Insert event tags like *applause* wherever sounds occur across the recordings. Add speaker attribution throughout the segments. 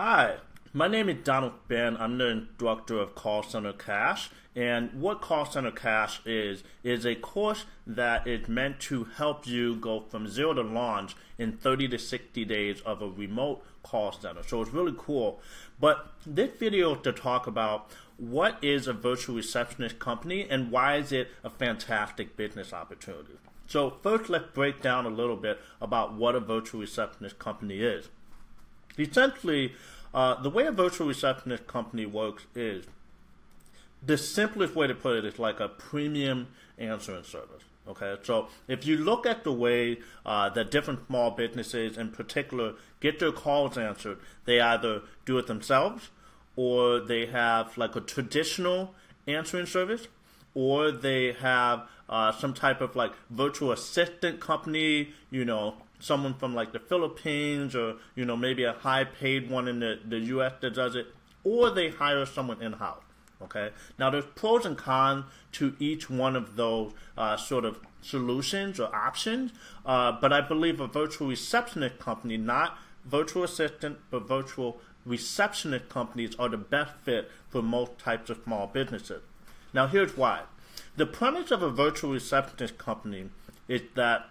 Speaker 1: Hi, my name is Donald Ben. I'm the director of Call Center Cash. And what Call Center Cash is, is a course that is meant to help you go from zero to launch in 30 to 60 days of a remote call center. So it's really cool. But this video is to talk about what is a virtual receptionist company and why is it a fantastic business opportunity. So first let's break down a little bit about what a virtual receptionist company is. Essentially, uh, the way a virtual receptionist company works is the simplest way to put it is like a premium answering service. Okay, so if you look at the way uh, that different small businesses, in particular, get their calls answered, they either do it themselves, or they have like a traditional answering service, or they have uh, some type of like virtual assistant company, you know, someone from like the Philippines or you know maybe a high paid one in the, the US that does it, or they hire someone in house. Okay. Now there's pros and cons to each one of those uh, sort of solutions or options, uh, but I believe a virtual receptionist company, not virtual assistant, but virtual receptionist companies are the best fit for most types of small businesses. Now here's why. The premise of a virtual receptionist company is that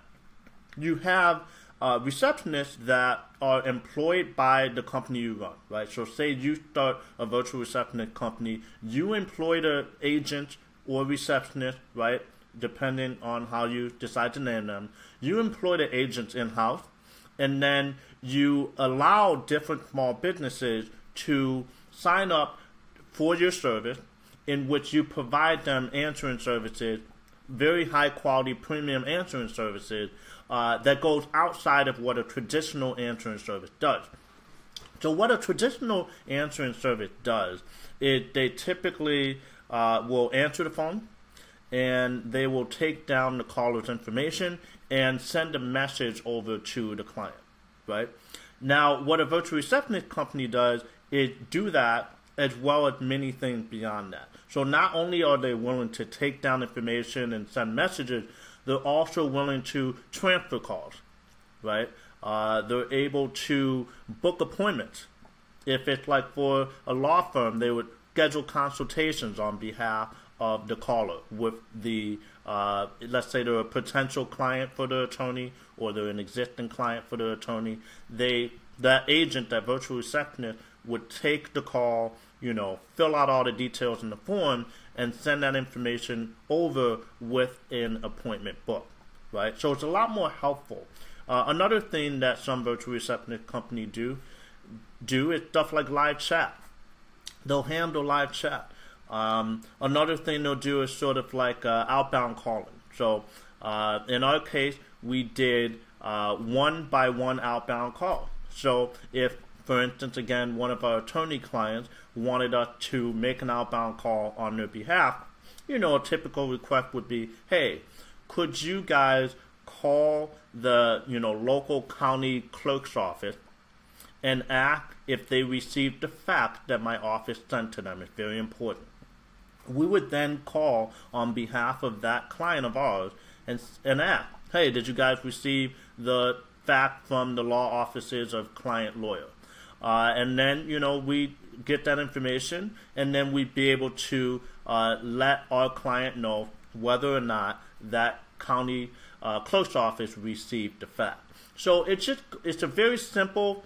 Speaker 1: you have uh, receptionists that are employed by the company you run, right? So, say you start a virtual receptionist company, you employ the agent or receptionist, right? Depending on how you decide to name them, you employ the agents in house, and then you allow different small businesses to sign up for your service, in which you provide them answering services very high quality premium answering services uh, that goes outside of what a traditional answering service does. So, what a traditional answering service does is they typically uh, will answer the phone and they will take down the caller's information and send a message over to the client, right? Now, what a virtual receptionist company does is do that as well as many things beyond that. So not only are they willing to take down information and send messages, they're also willing to transfer calls, right? Uh, they're able to book appointments. If it's like for a law firm, they would schedule consultations on behalf of the caller with the, uh, let's say they're a potential client for the attorney or they're an existing client for the attorney. They, that agent, that virtual receptionist, would take the call, you know, fill out all the details in the form, and send that information over with an appointment book, right? So it's a lot more helpful. Uh, another thing that some virtual receptionist company do do is stuff like live chat. They'll handle live chat. Um, another thing they'll do is sort of like uh, outbound calling. So uh, in our case, we did uh, one by one outbound call. So if for instance, again, one of our attorney clients wanted us to make an outbound call on their behalf. You know, a typical request would be, hey, could you guys call the, you know, local county clerk's office and ask if they received the fax that my office sent to them? It's very important. We would then call on behalf of that client of ours and, and ask, hey, did you guys receive the fax from the law offices of client lawyer? Uh, and then, you know, we get that information and then we'd be able to uh, let our client know whether or not that county uh, clerk's office received the fax. So it's just, it's a very simple,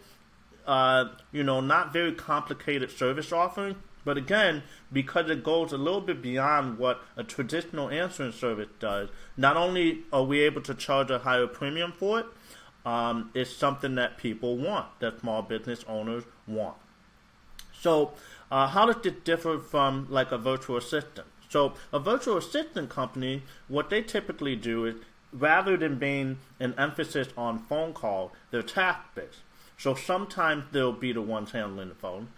Speaker 1: uh, you know, not very complicated service offering. But again, because it goes a little bit beyond what a traditional answering service does, not only are we able to charge a higher premium for it, um, is something that people want, that small business owners want. So, uh, how does it differ from like a virtual assistant? So, a virtual assistant company, what they typically do is rather than being an emphasis on phone call, they're task based. So, sometimes they'll be the ones handling the phone.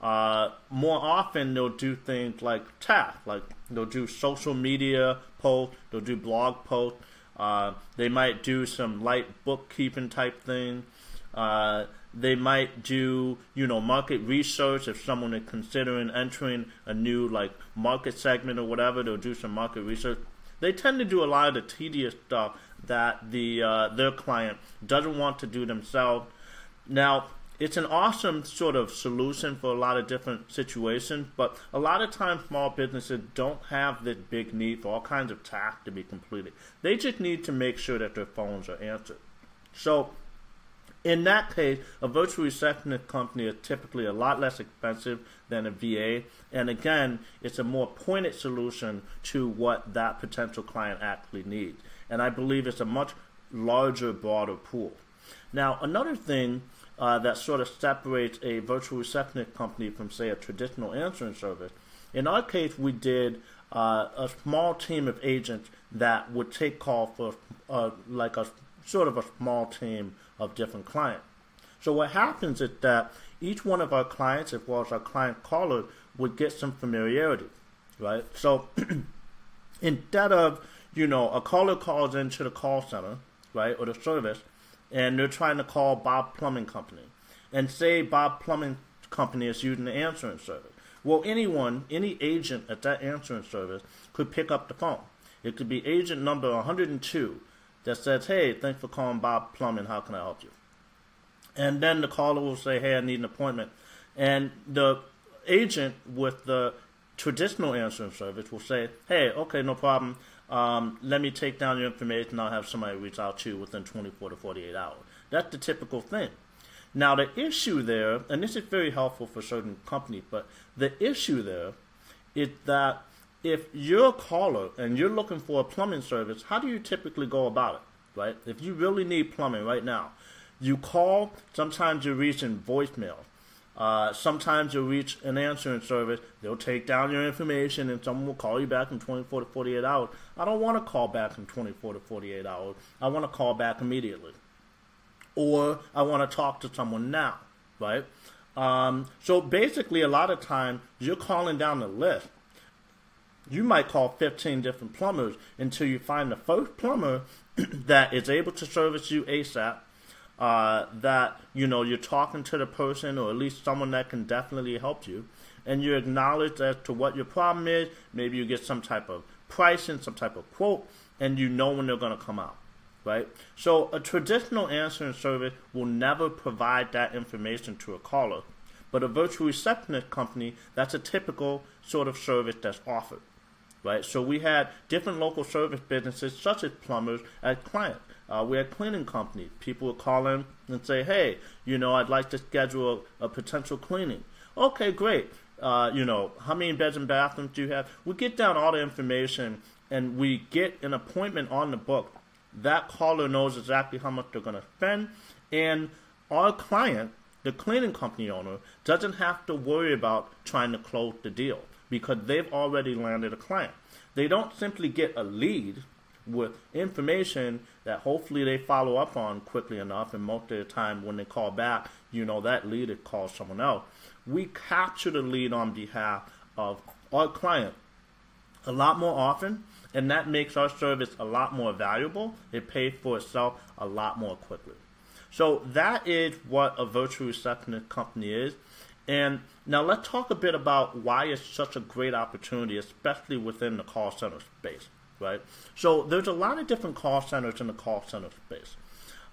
Speaker 1: Uh, more often, they'll do things like tasks, like they'll do social media posts, they'll do blog posts, uh, they might do some light bookkeeping type thing. Uh, they might do, you know, market research if someone is considering entering a new like market segment or whatever. They'll do some market research. They tend to do a lot of the tedious stuff that the uh, their client doesn't want to do themselves. Now, it's an awesome sort of solution for a lot of different situations, but a lot of times small businesses don't have this big need for all kinds of tasks to be completed. They just need to make sure that their phones are answered. So in that case, a virtual receptionist company is typically a lot less expensive than a VA. And again, it's a more pointed solution to what that potential client actually needs. And I believe it's a much larger, broader pool. Now, another thing uh, that sort of separates a virtual receptionist company from, say, a traditional answering service, in our case, we did uh, a small team of agents that would take call for uh, like a sort of a small team of different clients. So what happens is that each one of our clients, as well as our client caller, would get some familiarity, right? So *clears throat* instead of you know a caller calls into the call center, right, or the service, and they're trying to call Bob Plumbing Company, and say Bob Plumbing Company is using the answering service. Well, anyone, any agent at that answering service could pick up the phone. It could be agent number 102 that says, Hey, thanks for calling Bob Plumbing. How can I help you? And then the caller will say, Hey, I need an appointment. And the agent with the traditional answering service will say, Hey, okay, no problem. Um, let me take down your information. I'll have somebody reach out to you within 24 to 48 hours. That's the typical thing. Now, the issue there, and this is very helpful for certain companies, but the issue there is that if you're a caller and you're looking for a plumbing service, how do you typically go about it, right? If you really need plumbing right now, you call, sometimes you reach in voicemail. Uh, sometimes you'll reach an answering service. They'll take down your information and someone will call you back in 24 to 48 hours. I don't want to call back in 24 to 48 hours. I want to call back immediately. Or I want to talk to someone now, right? Um, so basically, a lot of times you're calling down the list you might call 15 different plumbers until you find the first plumber *clears throat* that is able to service you ASAP. Uh, that you know you're talking to the person or at least someone that can definitely help you, and you acknowledge as to what your problem is. Maybe you get some type of pricing, some type of quote, and you know when they're going to come out. Right? So a traditional answering service will never provide that information to a caller, but a virtual receptionist company that's a typical sort of service that's offered right? So we had different local service businesses, such as plumbers, as clients. Uh, we had cleaning companies. People would call in and say, "Hey, you know, I'd like to schedule a, a potential cleaning." Okay, great. Uh, you know, how many beds and bathrooms do you have? We get down all the information and we get an appointment on the book. That caller knows exactly how much they're going to spend, and our client, the cleaning company owner, doesn't have to worry about trying to close the deal because they've already landed a client. They don't simply get a lead with information that hopefully they follow up on quickly enough, and most of the time when they call back, you know that lead is called someone else. We capture the lead on behalf of our client a lot more often, and that makes our service a lot more valuable. It pays for itself a lot more quickly. So that is what a virtual receptionist company is. And now let's talk a bit about why it's such a great opportunity, especially within the call center space, right? So there's a lot of different call centers in the call center space.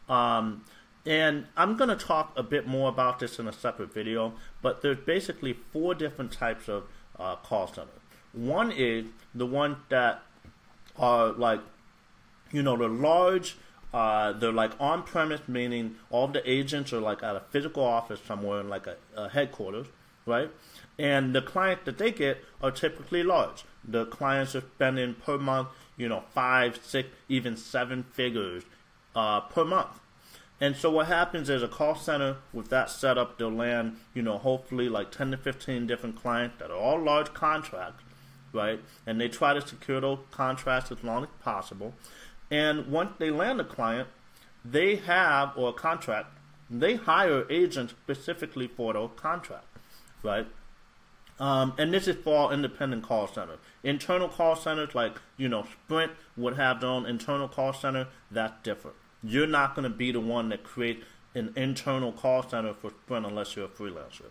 Speaker 1: Um, and I'm going to talk a bit more about this in a separate video, but there's basically four different types of uh, call centers. One is the one that are like, you know, the large uh, they're like on premise, meaning all the agents are like at a physical office somewhere in like a, a headquarters, right? And the clients that they get are typically large. The clients are spending per month, you know, five, six, even seven figures uh, per month. And so what happens is a call center with that setup, they'll land, you know, hopefully like 10 to 15 different clients that are all large contracts, right? And they try to secure those contracts as long as possible. And once they land a client, they have or a contract, they hire agents specifically for those contracts, right? Um, and this is for independent call centers. Internal call centers, like you know, Sprint would have their own internal call center. That's different. You're not going to be the one that creates an internal call center for Sprint unless you're a freelancer.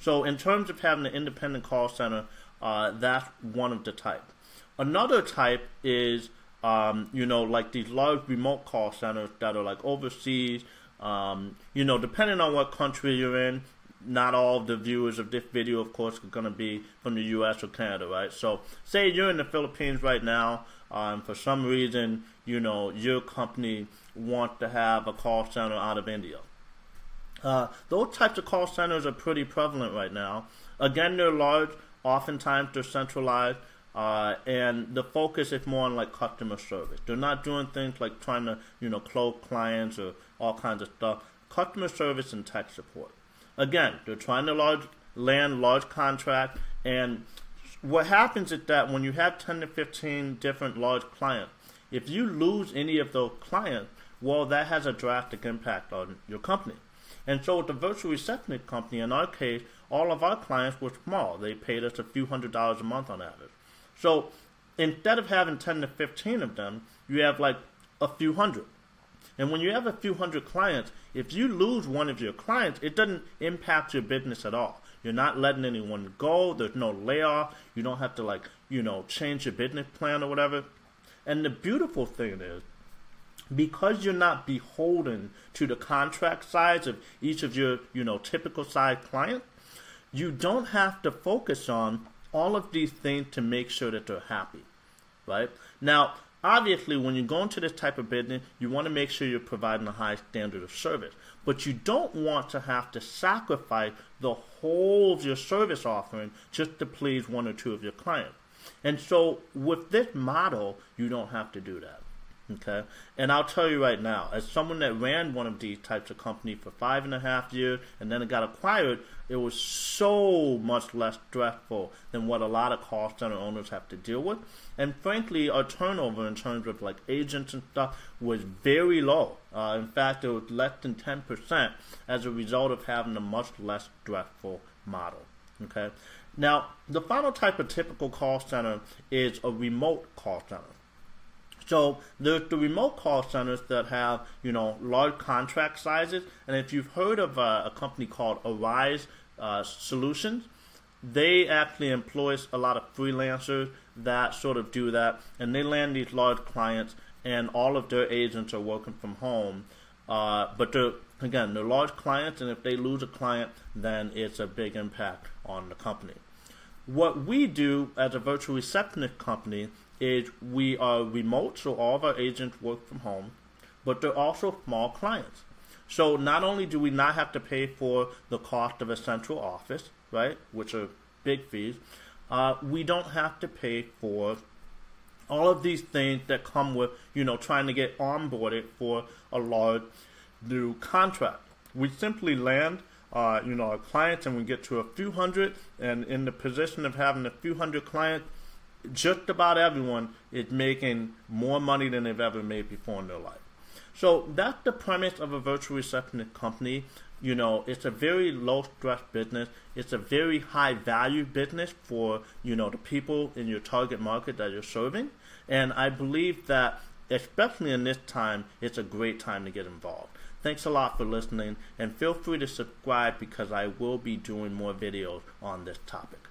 Speaker 1: So, in terms of having an independent call center, uh, that's one of the types. Another type is um, you know, like these large remote call centers that are like overseas, Um, you know, depending on what country you're in, not all of the viewers of this video, of course, are going to be from the U.S. or Canada, right? So, say you're in the Philippines right now, um, for some reason, you know, your company want to have a call center out of India. Uh, those types of call centers are pretty prevalent right now. Again, they're large. Oftentimes, they're centralized. Uh, and the focus is more on like customer service. They're not doing things like trying to, you know, close clients or all kinds of stuff. Customer service and tech support. Again, they're trying to large, land large contract, and what happens is that when you have 10 to 15 different large clients, if you lose any of those clients, well, that has a drastic impact on your company. And so with the virtual receptionist company, in our case, all of our clients were small. They paid us a few hundred dollars a month on average. So instead of having 10 to 15 of them, you have like a few hundred. And when you have a few hundred clients, if you lose one of your clients, it doesn't impact your business at all. You're not letting anyone go. There's no layoff. You don't have to like, you know, change your business plan or whatever. And the beautiful thing is, because you're not beholden to the contract size of each of your, you know, typical size clients, you don't have to focus on all of these things to make sure that they're happy, right? Now, obviously, when you go into this type of business, you want to make sure you're providing a high standard of service, but you don't want to have to sacrifice the whole of your service offering just to please one or two of your clients. And so, with this model, you don't have to do that. Okay, and I'll tell you right now, as someone that ran one of these types of company for five and a half years, and then it got acquired, it was so much less stressful than what a lot of call center owners have to deal with. And frankly, our turnover in terms of like agents and stuff was very low. Uh, in fact, it was less than ten percent as a result of having a much less stressful model. Okay, now the final type of typical call center is a remote call center. So there's the remote call centers that have, you know, large contract sizes. And if you've heard of a, a company called Arise uh, Solutions, they actually employ a lot of freelancers that sort of do that. And they land these large clients, and all of their agents are working from home. Uh, but they're, again, they're large clients, and if they lose a client, then it's a big impact on the company. What we do as a virtual receptionist company is we are remote, so all of our agents work from home, but they're also small clients. So not only do we not have to pay for the cost of a central office, right, which are big fees, uh, we don't have to pay for all of these things that come with, you know, trying to get onboarded for a large new contract. We simply land, uh, you know, our clients and we get to a few hundred, and in the position of having a few hundred clients, just about everyone is making more money than they've ever made before in their life. So that's the premise of a virtual receptionist company. You know, it's a very low stress business. It's a very high value business for, you know, the people in your target market that you're serving. And I believe that, especially in this time, it's a great time to get involved. Thanks a lot for listening and feel free to subscribe because I will be doing more videos on this topic.